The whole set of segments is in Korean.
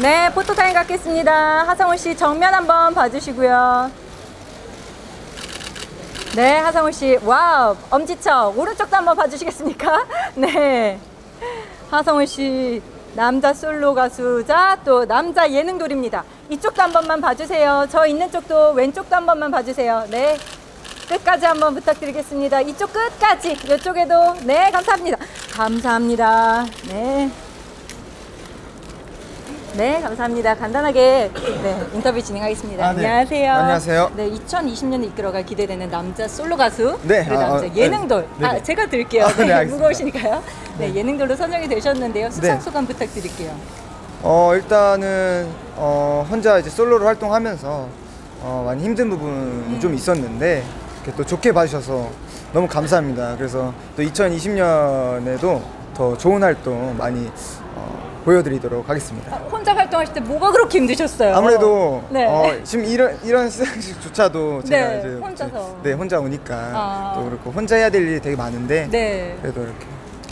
네, photo time 갖겠습니다. 하성운 씨 정면 한번 봐주시고요. 네, 하성운 씨. wow, 엄지척. 오른쪽도 한번 봐주시겠습니까? 네. 하성운 씨, 남자 솔로 가수상, 또 남자 예능돌입니다. 이쪽도 한 번만 봐주세요. 저 있는 쪽도 왼쪽도 한 번만 봐주세요. 네. 끝까지 한번 부탁드리겠습니다. 이쪽 끝까지. 이쪽에도. 네, 감사합니다. 감사합니다. 네. 네, 감사합니다. 간단하게 네, 인터뷰 진행하겠습니다. 아, 네. 안녕하세요. 안녕하세요. 네, 2020년에 이끌어갈 기대되는 남자 솔로 가수. 네, 아, 남자 어, 예능돌. 네, 아, 네. 제가 드릴게요. 아, 네, 네. 무거우시니까요. 네, 예능돌로 선정이 되셨는데요. 수상 네. 소감 부탁드릴게요. 어 일단은 어 혼자 이제 솔로로 활동하면서 어 많이 힘든 부분이 음. 좀 있었는데 이렇게 또 좋게 봐주셔서 너무 감사합니다. 그래서 또 2020년에도 더 좋은 활동 많이 어, 보여드리도록 하겠습니다. 아, 혼자 활동하실 때 뭐가 그렇게 힘드셨어요? 아무래도 네. 어, 지금 이런 이런 시상식조차도 제가 네, 이제 혼자서. 네 혼자 오니까 아. 또 그렇고 혼자 해야 될 일이 되게 많은데 네. 그래도 이렇게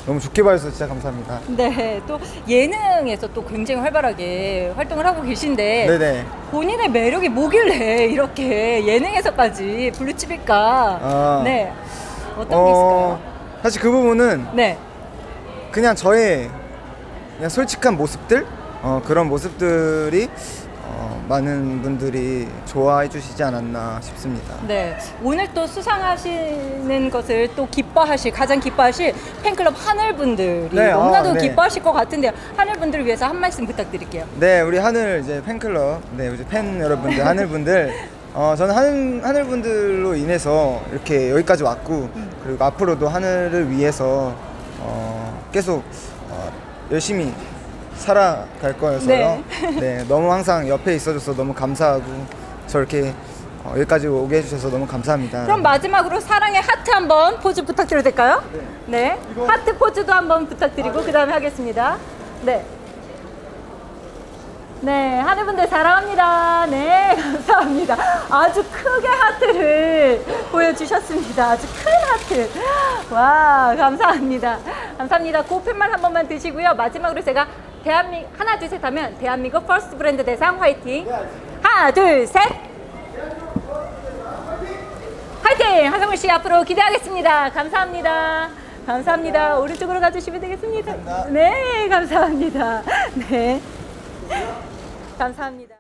너무 좋게 봐주셔서 진짜 감사합니다. 네, 또 예능에서 또 굉장히 활발하게 활동을 하고 계신데 네네. 본인의 매력이 뭐길래 이렇게 예능에서까지 블루칩일까? 아. 네, 어떤 게 있을까요? 사실 그 부분은 네, 그냥 저의 그냥 솔직한 모습들 어, 그런 모습들이 어, 많은 분들이 좋아해 주시지 않았나 싶습니다. 네. 오늘 또 수상하시는 것을 또 기뻐하실 가장 기뻐하실 팬클럽 하늘 분들이 네, 너무나도 아, 네. 기뻐하실 것 같은데요. 하늘 분들을 위해서 한 말씀 부탁드릴게요. 네, 우리 하늘 이제 팬클럽, 네, 우리 팬 여러분들, 하늘 분들, 어, 저는 하늘 하늘 분들로 인해서 이렇게 여기까지 왔고 그리고 앞으로도 하늘을 위해서 어, 계속 어, 열심히 살아갈 거여서요. 네. 네, 너무 항상 옆에 있어줘서 너무 감사하고 저렇게 어, 여기까지 오게 해주셔서 너무 감사합니다. 그럼 마지막으로 사랑의 하트 한번 포즈 부탁드려도 될까요? 네. 하트 포즈도 한번 부탁드리고 그 다음에 하겠습니다. 네. 네, 하늘분들 사랑합니다. 네, 감사합니다. 아주 크게 하트를 보여주셨습니다. 아주 큰 하트. 와, 감사합니다. 감사합니다. 고개만 한 번만 드시고요. 마지막으로 제가 대한민 하나 둘 셋 하면 대한민국 First 브랜드 대상 화이팅. 하나 둘 셋. 화이팅! 하성훈 씨 앞으로 기대하겠습니다. 감사합니다. 감사합니다. 오른쪽으로 가주시면 되겠습니다. 네, 감사합니다. 네. 감사합니다.